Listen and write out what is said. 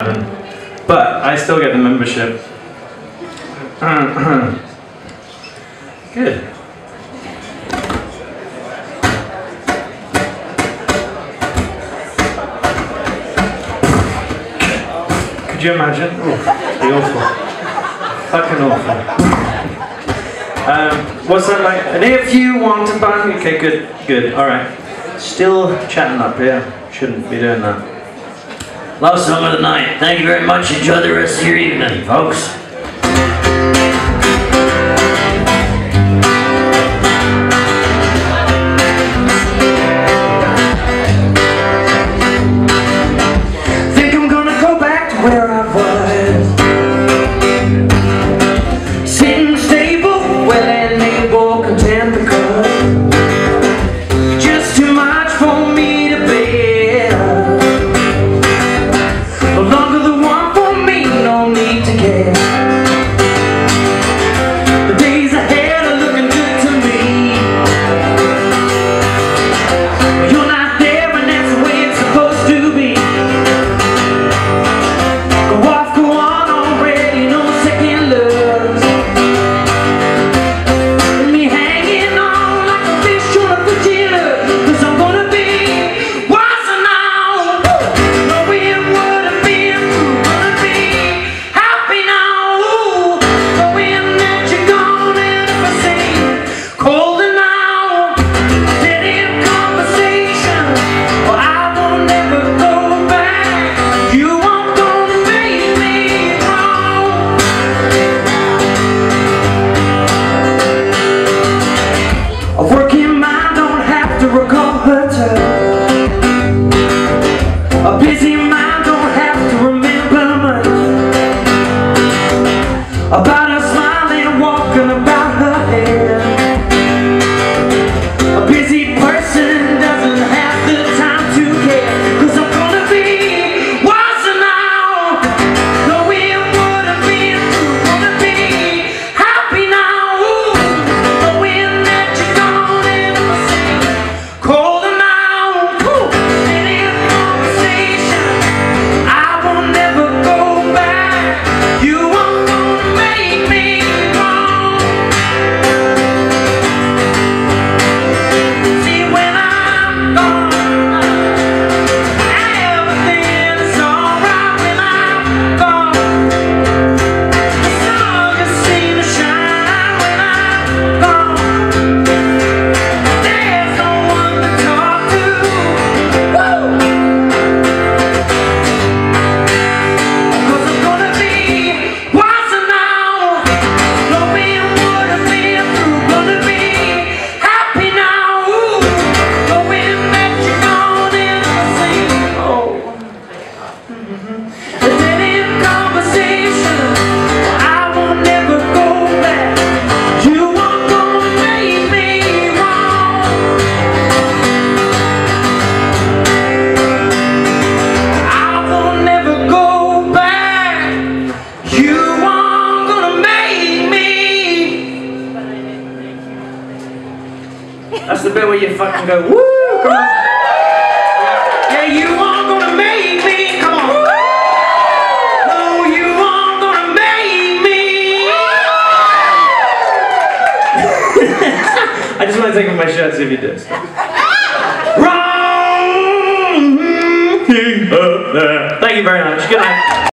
But I still get the membership. Good. Could you imagine? Oh, the awful. Fucking awful. Um, what's that like? And if you want to buy, okay, good, good, all right. Still chatting up here. Shouldn't be doing that. Lonesome of the Night. Thank you very much. Enjoy the rest of your evening, folks. Working That's the bit where you fucking go, woo, come on. Yeah, you are gonna make me, come on. No, you are gonna make me. I just want to take off my shirt, see if you do hmm, Thank you very much. Good night.